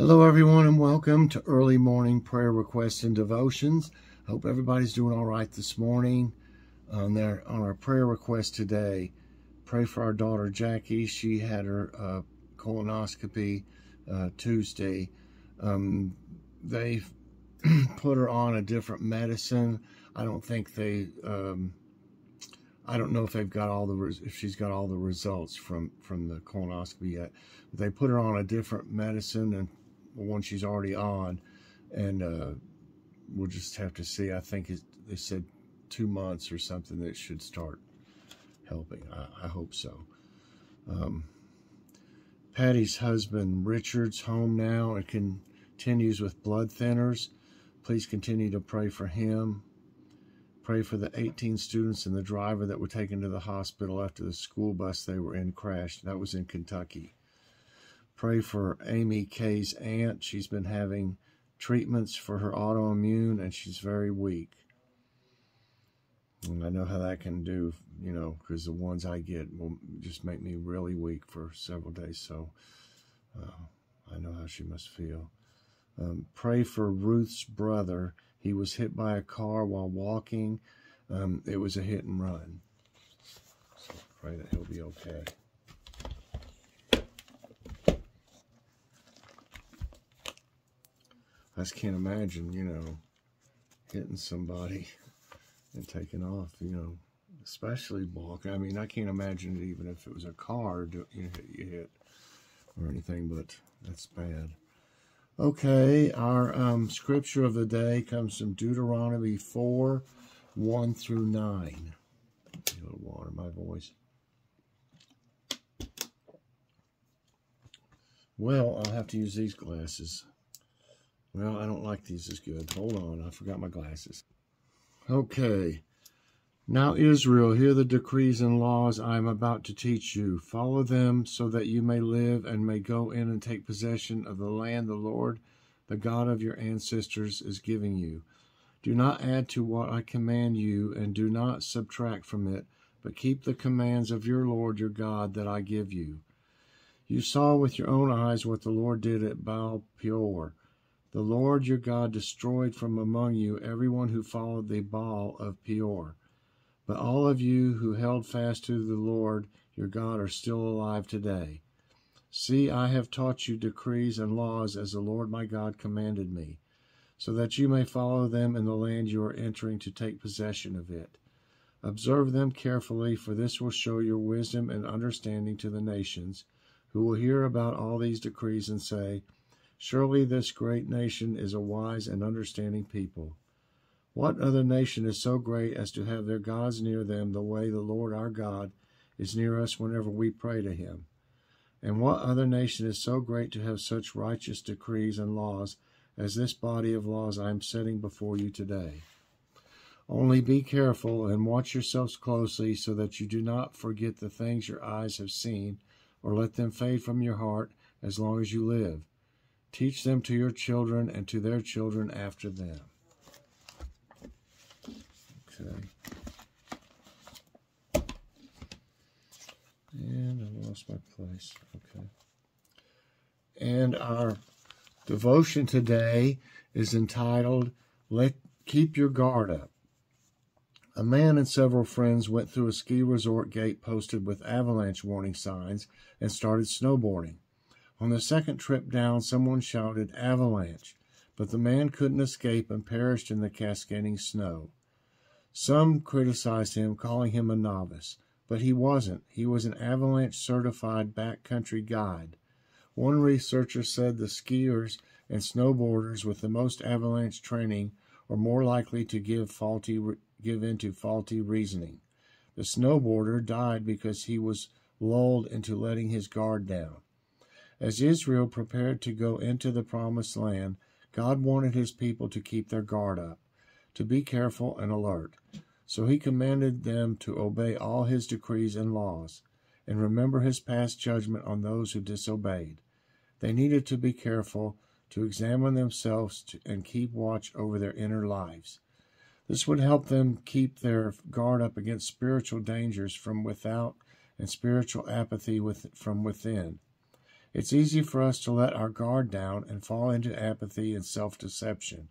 Hello, everyone, and welcome to early morning prayer requests and devotions. Hope everybody's doing all right this morning. On their on our prayer request today, pray for our daughter Jackie. She had her uh, colonoscopy uh, Tuesday. Um, they put her on a different medicine. I don't think they. Um, I don't know if they've got all the if she's got all the results from from the colonoscopy yet. But they put her on a different medicine and one she's already on, and uh, we'll just have to see. I think it, they said two months or something that should start helping. I, I hope so. Um, Patty's husband Richard's home now and continues with blood thinners. Please continue to pray for him. Pray for the 18 students and the driver that were taken to the hospital after the school bus they were in crashed. That was in Kentucky. Pray for Amy Kay's aunt. She's been having treatments for her autoimmune and she's very weak. And I know how that can do, you know, because the ones I get will just make me really weak for several days. So uh, I know how she must feel. Um, pray for Ruth's brother. He was hit by a car while walking. Um, it was a hit and run. So pray that he'll be okay. I just can't imagine, you know, hitting somebody and taking off, you know, especially walking. I mean, I can't imagine it even if it was a car you, hit, or anything, but that's bad. Okay, our um, scripture of the day comes from Deuteronomy 4, 1 through 9. A little water, my voice. Well, I'll have to use these glasses. Well, I don't like these as good. Hold on, I forgot my glasses. Okay. Now, Israel, hear the decrees and laws I am about to teach you. Follow them so that you may live and may go in and take possession of the land the Lord, the God of your ancestors, is giving you. Do not add to what I command you, and do not subtract from it, but keep the commands of your Lord your God that I give you. You saw with your own eyes what the Lord did at Baal Peor the Lord your God destroyed from among you everyone who followed the Baal of Peor. But all of you who held fast to the Lord your God are still alive today. See, I have taught you decrees and laws as the Lord my God commanded me, so that you may follow them in the land you are entering to take possession of it. Observe them carefully, for this will show your wisdom and understanding to the nations, who will hear about all these decrees and say, Surely this great nation is a wise and understanding people. What other nation is so great as to have their gods near them the way the Lord our God is near us whenever we pray to him? And what other nation is so great to have such righteous decrees and laws as this body of laws I am setting before you today? Only be careful and watch yourselves closely so that you do not forget the things your eyes have seen or let them fade from your heart as long as you live. Teach them to your children and to their children after them. Okay. And I lost my place. Okay. And our devotion today is entitled Let Keep Your Guard Up. A man and several friends went through a ski resort gate posted with avalanche warning signs and started snowboarding. On the second trip down, someone shouted, Avalanche! But the man couldn't escape and perished in the cascading snow. Some criticized him, calling him a novice, but he wasn't. He was an avalanche certified backcountry guide. One researcher said the skiers and snowboarders with the most avalanche training are more likely to give faulty give into faulty reasoning. The snowboarder died because he was lulled into letting his guard down. As Israel prepared to go into the promised land, God wanted his people to keep their guard up, to be careful and alert. So he commanded them to obey all his decrees and laws, and remember his past judgment on those who disobeyed. They needed to be careful, to examine themselves and keep watch over their inner lives. This would help them keep their guard up against spiritual dangers from without and spiritual apathy with, from within. It's easy for us to let our guard down and fall into apathy and self deception.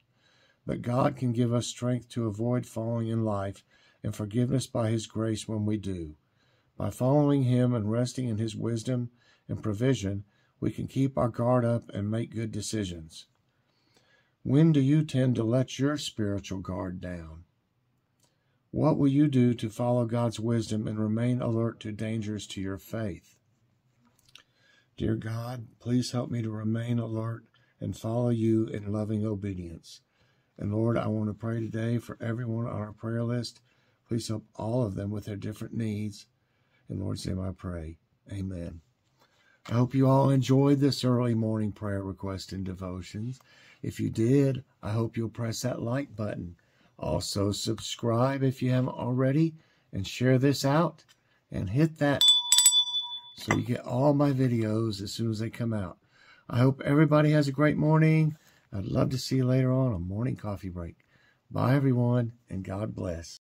But God can give us strength to avoid falling in life and forgiveness by His grace when we do. By following Him and resting in His wisdom and provision, we can keep our guard up and make good decisions. When do you tend to let your spiritual guard down? What will you do to follow God's wisdom and remain alert to dangers to your faith? Dear God, please help me to remain alert and follow you in loving obedience. And Lord, I want to pray today for everyone on our prayer list. Please help all of them with their different needs. In Lord's name I pray. Amen. I hope you all enjoyed this early morning prayer request and devotions. If you did, I hope you'll press that like button. Also, subscribe if you haven't already and share this out and hit that so you get all my videos as soon as they come out. I hope everybody has a great morning. I'd love to see you later on a morning coffee break. Bye, everyone, and God bless.